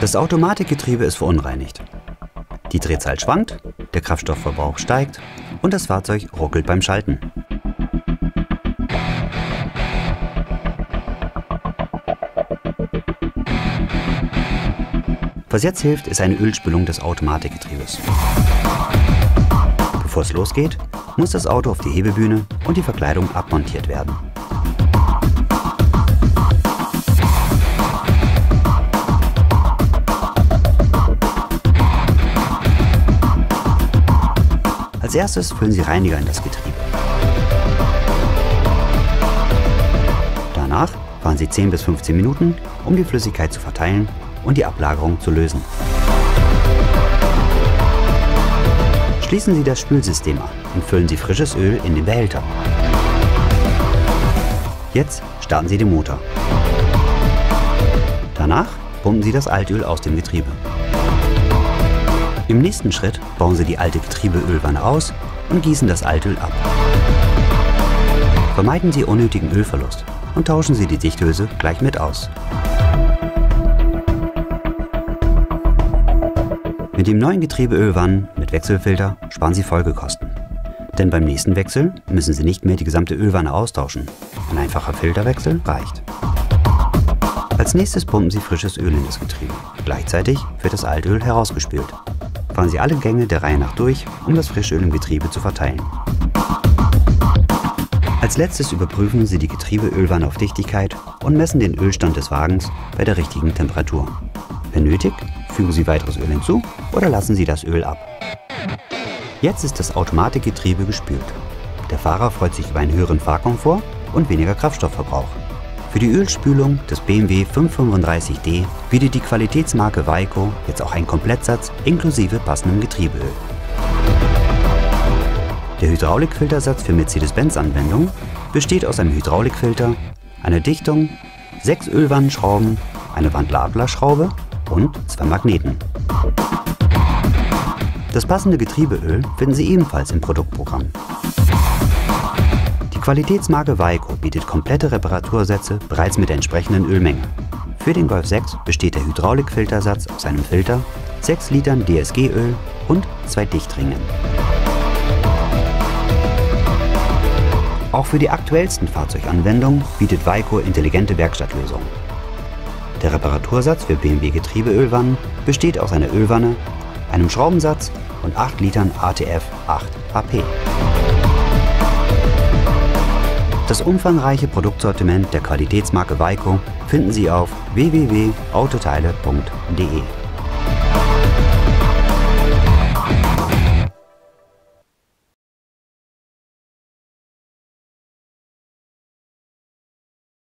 Das Automatikgetriebe ist verunreinigt. Die Drehzahl schwankt, der Kraftstoffverbrauch steigt und das Fahrzeug ruckelt beim Schalten. Was jetzt hilft, ist eine Ölspülung des Automatikgetriebes. Bevor es losgeht, muss das Auto auf die Hebebühne und die Verkleidung abmontiert werden. Erstes füllen Sie Reiniger in das Getriebe. Danach fahren Sie 10 bis 15 Minuten, um die Flüssigkeit zu verteilen und die Ablagerung zu lösen. Schließen Sie das Spülsystem an und füllen Sie frisches Öl in den Behälter. Jetzt starten Sie den Motor. Danach pumpen Sie das Altöl aus dem Getriebe. Im nächsten Schritt bauen Sie die alte Getriebeölwanne aus und gießen das Altöl ab. Vermeiden Sie unnötigen Ölverlust und tauschen Sie die Dichthülse gleich mit aus. Mit dem neuen Getriebeölwannen mit Wechselfilter sparen Sie Folgekosten. Denn beim nächsten Wechsel müssen Sie nicht mehr die gesamte Ölwanne austauschen. Ein einfacher Filterwechsel reicht. Als nächstes pumpen Sie frisches Öl in das Getriebe. Gleichzeitig wird das Altöl herausgespült. Fahren Sie alle Gänge der Reihe nach durch, um das Frischöl im Getriebe zu verteilen. Als letztes überprüfen Sie die Getriebeölwanne auf Dichtigkeit und messen den Ölstand des Wagens bei der richtigen Temperatur. Wenn nötig, Fügen Sie weiteres Öl hinzu oder lassen Sie das Öl ab. Jetzt ist das Automatikgetriebe gespült. Der Fahrer freut sich über einen höheren Fahrkomfort und weniger Kraftstoffverbrauch. Für die Ölspülung des BMW 535D bietet die Qualitätsmarke Weiko jetzt auch einen Komplettsatz inklusive passendem Getriebeöl. Der Hydraulikfiltersatz für Mercedes-Benz-Anwendung besteht aus einem Hydraulikfilter, einer Dichtung, sechs Ölwannenschrauben, eine Wandleradlerschraube und zwei Magneten. Das passende Getriebeöl finden Sie ebenfalls im Produktprogramm. Die Qualitätsmarke Weiko bietet komplette Reparatursätze bereits mit der entsprechenden Ölmenge. Für den Golf 6 besteht der Hydraulikfiltersatz aus einem Filter, 6 Litern DSG-Öl und zwei Dichtringen. Auch für die aktuellsten Fahrzeuganwendungen bietet Weiko intelligente Werkstattlösungen. Der Reparatursatz für BMW Getriebeölwannen besteht aus einer Ölwanne, einem Schraubensatz und 8 Litern ATF 8 HP. Das umfangreiche Produktsortiment der Qualitätsmarke Weiko finden Sie auf www.autoteile.de.